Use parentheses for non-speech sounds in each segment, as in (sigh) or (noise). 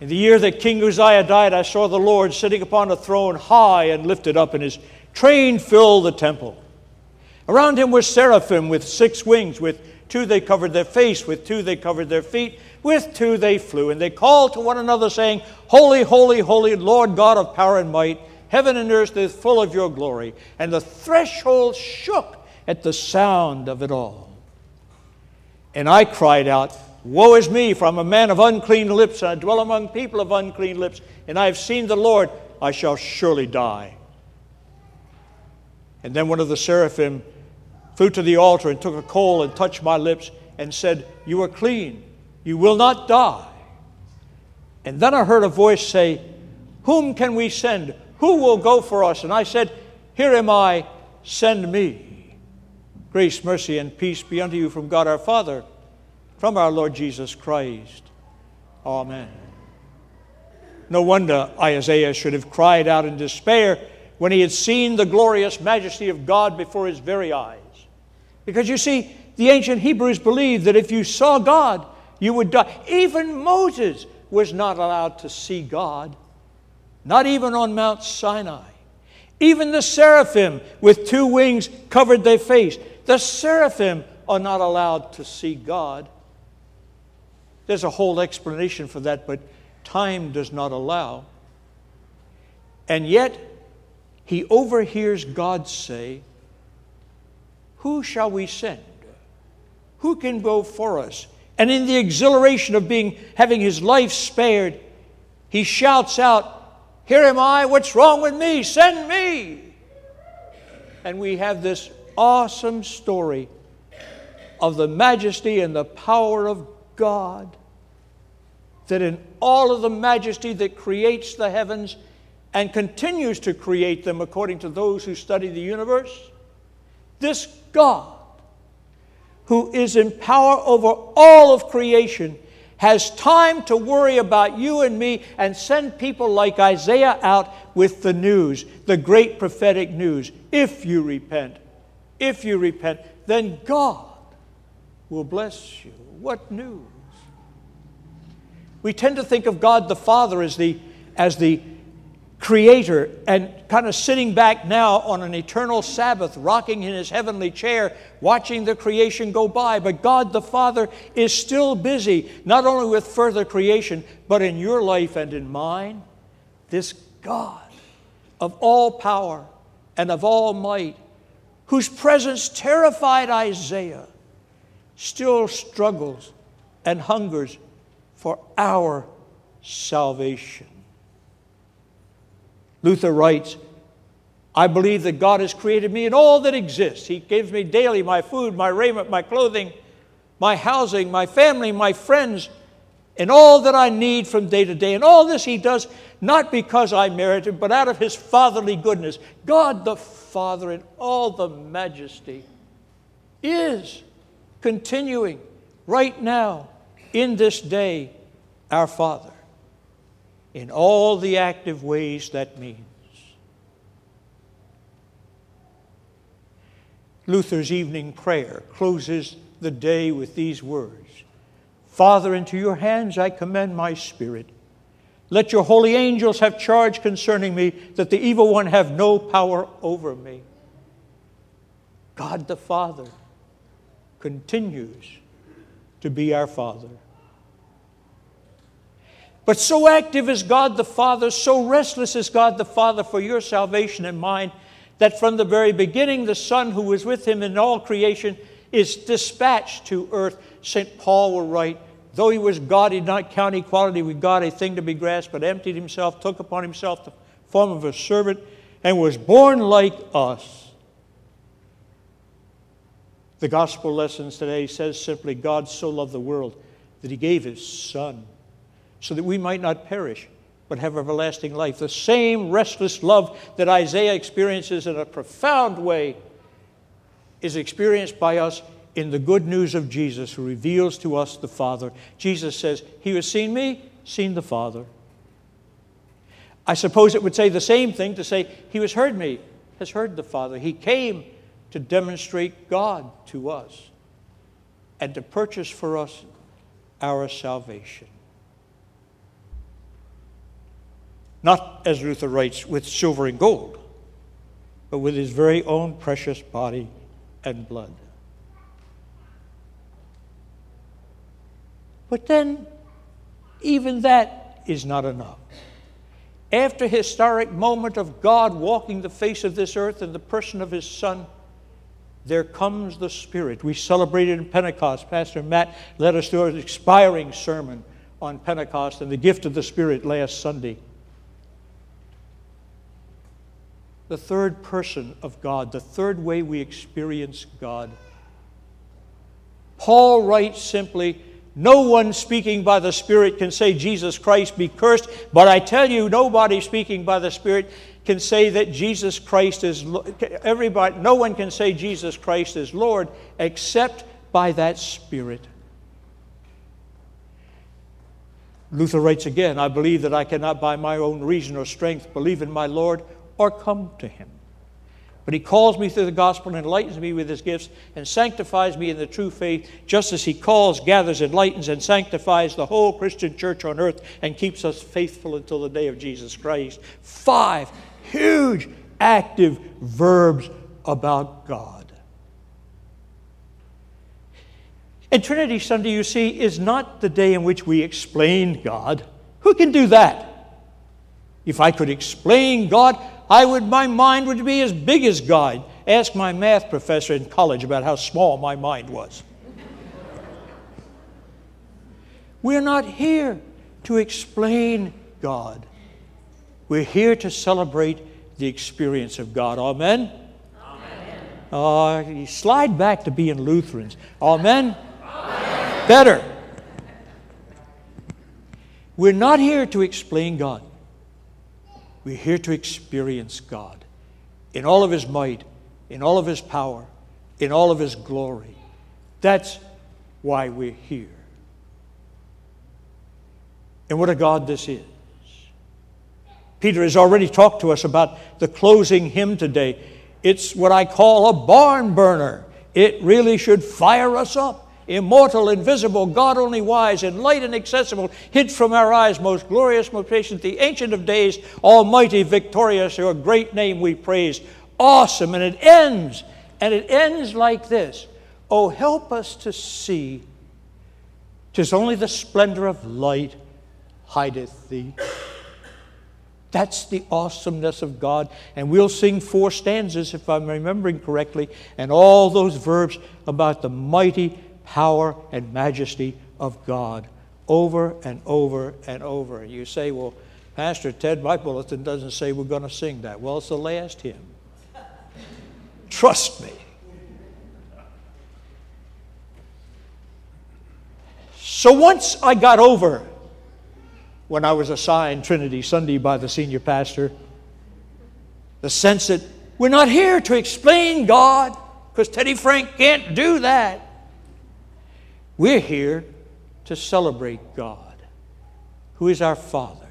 In the year that King Uzziah died, I saw the Lord sitting upon a throne high and lifted up, and his train filled the temple. Around him were seraphim with six wings. With two they covered their face, with two they covered their feet, with two they flew. And they called to one another, saying, Holy, holy, holy, Lord God of power and might, heaven and earth is full of your glory. And the threshold shook at the sound of it all. And I cried out, Woe is me, for I'm a man of unclean lips, and I dwell among people of unclean lips, and I have seen the Lord, I shall surely die. And then one of the seraphim flew to the altar and took a coal and touched my lips and said, You are clean, you will not die. And then I heard a voice say, Whom can we send? Who will go for us? And I said, Here am I, send me. Grace, mercy, and peace be unto you from God our Father from our Lord Jesus Christ. Amen. No wonder Isaiah should have cried out in despair when he had seen the glorious majesty of God before his very eyes. Because you see, the ancient Hebrews believed that if you saw God, you would die. Even Moses was not allowed to see God, not even on Mount Sinai. Even the seraphim with two wings covered their face. The seraphim are not allowed to see God. There's a whole explanation for that, but time does not allow. And yet, he overhears God say, Who shall we send? Who can go for us? And in the exhilaration of being having his life spared, he shouts out, Here am I, what's wrong with me? Send me! And we have this awesome story of the majesty and the power of God that in all of the majesty that creates the heavens and continues to create them according to those who study the universe, this God, who is in power over all of creation, has time to worry about you and me and send people like Isaiah out with the news, the great prophetic news. If you repent, if you repent, then God will bless you. What news? We tend to think of God the Father as the, as the creator and kind of sitting back now on an eternal Sabbath, rocking in his heavenly chair, watching the creation go by. But God the Father is still busy, not only with further creation, but in your life and in mine. This God of all power and of all might, whose presence terrified Isaiah, still struggles and hungers for our salvation. Luther writes, I believe that God has created me in all that exists. He gives me daily my food, my raiment, my clothing, my housing, my family, my friends, and all that I need from day to day. And all this He does not because I merit it, but out of His fatherly goodness. God the Father in all the majesty is continuing right now in this day, our Father, in all the active ways that means. Luther's evening prayer closes the day with these words Father, into your hands I commend my spirit. Let your holy angels have charge concerning me, that the evil one have no power over me. God the Father continues to be our Father. But so active is God the Father, so restless is God the Father for your salvation and mine, that from the very beginning, the Son who was with him in all creation is dispatched to earth. St. Paul will write, Though he was God, he did not count equality with God a thing to be grasped, but emptied himself, took upon himself the form of a servant, and was born like us. The gospel lessons today says simply God so loved the world that he gave his son so that we might not perish but have everlasting life. The same restless love that Isaiah experiences in a profound way is experienced by us in the good news of Jesus who reveals to us the Father. Jesus says, He who has seen me, seen the Father. I suppose it would say the same thing to say, He has heard me, has heard the Father. He came to demonstrate God to us and to purchase for us our salvation. not, as Luther writes, with silver and gold, but with his very own precious body and blood. But then, even that is not enough. After historic moment of God walking the face of this earth in the person of his Son, there comes the Spirit. We celebrated in Pentecost. Pastor Matt led us through an expiring sermon on Pentecost and the gift of the Spirit last Sunday. The third person of God, the third way we experience God. Paul writes simply, no one speaking by the Spirit can say Jesus Christ be cursed, but I tell you, nobody speaking by the Spirit can say that Jesus Christ is everybody no one can say Jesus Christ is Lord except by that Spirit. Luther writes again, I believe that I cannot by my own reason or strength believe in my Lord or come to him. But he calls me through the gospel and enlightens me with his gifts and sanctifies me in the true faith, just as he calls, gathers, enlightens, and sanctifies the whole Christian church on earth and keeps us faithful until the day of Jesus Christ. Five huge active verbs about God. And Trinity Sunday, you see, is not the day in which we explain God. Who can do that? If I could explain God, I would, my mind would be as big as God. Ask my math professor in college about how small my mind was. We're not here to explain God. We're here to celebrate the experience of God. Amen? Amen. Uh, slide back to being Lutherans. Amen? Amen? Better. We're not here to explain God. We're here to experience God in all of His might, in all of His power, in all of His glory. That's why we're here. And what a God this is. Peter has already talked to us about the closing hymn today. It's what I call a barn burner. It really should fire us up immortal, invisible, God only wise, and light inaccessible, hid from our eyes, most glorious, most patient, the Ancient of Days, almighty, victorious, your great name we praise. Awesome. And it ends, and it ends like this Oh, help us to see, tis only the splendor of light hideth thee. That's the awesomeness of God. And we'll sing four stanzas, if I'm remembering correctly, and all those verbs about the mighty power and majesty of God over and over and over. You say, well, Pastor Ted, my bulletin doesn't say we're going to sing that. Well, it's the last hymn. (laughs) Trust me. So once I got over when I was assigned Trinity Sunday by the senior pastor, the sense that we're not here to explain God because Teddy Frank can't do that. We're here to celebrate God, who is our Father,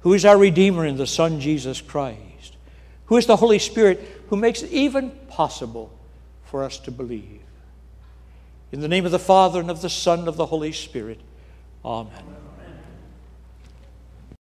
who is our Redeemer in the Son Jesus Christ, who is the Holy Spirit who makes it even possible for us to believe. In the name of the Father, and of the Son, and of the Holy Spirit, Amen.